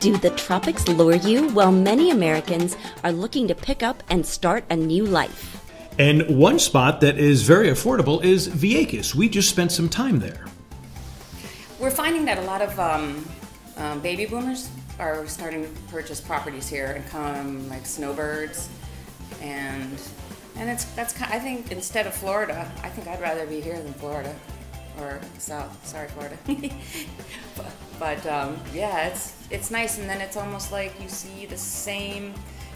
Do the tropics lure you? Well, many Americans are looking to pick up and start a new life. And one spot that is very affordable is Vieques. We just spent some time there. We're finding that a lot of um, um, baby boomers are starting to purchase properties here and come like snowbirds, and and it's that's kind. I think instead of Florida, I think I'd rather be here than Florida or South. Sorry, Florida. but, but um, yeah, it's it's nice, and then it's almost like you see the same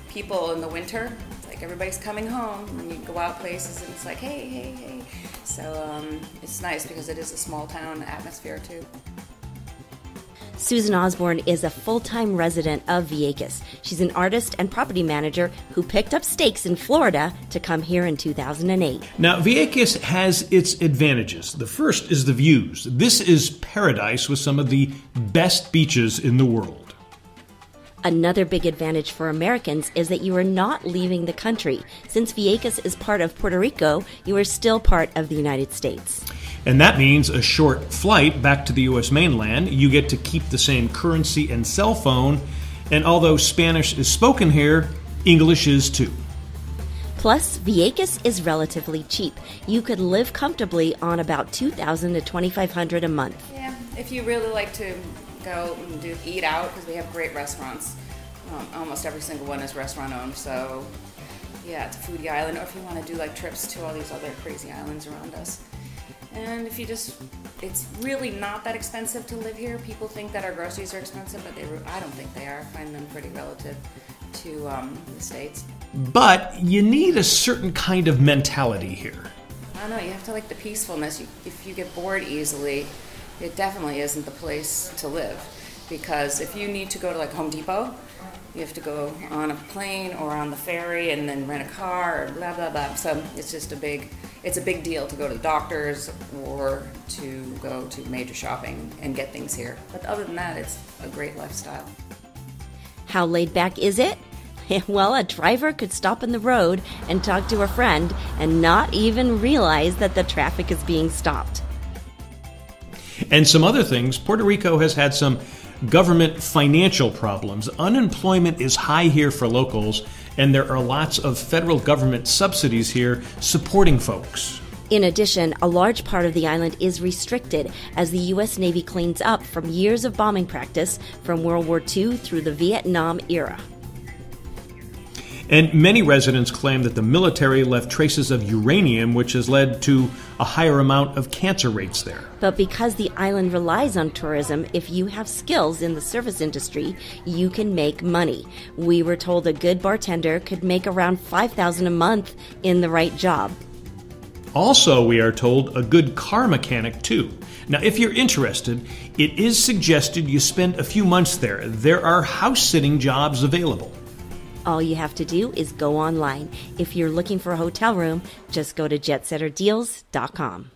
people in the winter. It's like everybody's coming home, and you go out places, and it's like, hey, hey, hey. So um, it's nice because it is a small town atmosphere too. Susan Osborne is a full time resident of Vieques. She's an artist and property manager who picked up stakes in Florida to come here in 2008. Now, Vieques has its advantages. The first is the views. This is paradise with some of the best beaches in the world. Another big advantage for Americans is that you are not leaving the country. Since Vieques is part of Puerto Rico, you are still part of the United States. And that means a short flight back to the U.S. mainland. You get to keep the same currency and cell phone. And although Spanish is spoken here, English is too. Plus, Vieques is relatively cheap. You could live comfortably on about two thousand to twenty five hundred a month. Yeah, if you really like to go and do eat out, because we have great restaurants. Um, almost every single one is restaurant owned, so yeah, it's a foodie island. Or if you want to do like trips to all these other crazy islands around us. And if you just, it's really not that expensive to live here. People think that our groceries are expensive, but they, I don't think they are. I find them pretty relative to um, the States. But you need a certain kind of mentality here. I don't know, you have to like the peacefulness. You, if you get bored easily, it definitely isn't the place to live. Because if you need to go to like Home Depot, you have to go on a plane or on the ferry and then rent a car or blah blah blah. So it's just a big it's a big deal to go to the doctors or to go to major shopping and get things here. But other than that, it's a great lifestyle. How laid back is it? Well, a driver could stop in the road and talk to a friend and not even realize that the traffic is being stopped. And some other things, Puerto Rico has had some government financial problems. Unemployment is high here for locals, and there are lots of federal government subsidies here supporting folks. In addition, a large part of the island is restricted as the U.S. Navy cleans up from years of bombing practice from World War II through the Vietnam era. And many residents claim that the military left traces of uranium, which has led to a higher amount of cancer rates there. But because the island relies on tourism, if you have skills in the service industry, you can make money. We were told a good bartender could make around 5000 a month in the right job. Also, we are told a good car mechanic too. Now, if you're interested, it is suggested you spend a few months there. There are house sitting jobs available. All you have to do is go online. If you're looking for a hotel room, just go to jetsetterdeals.com.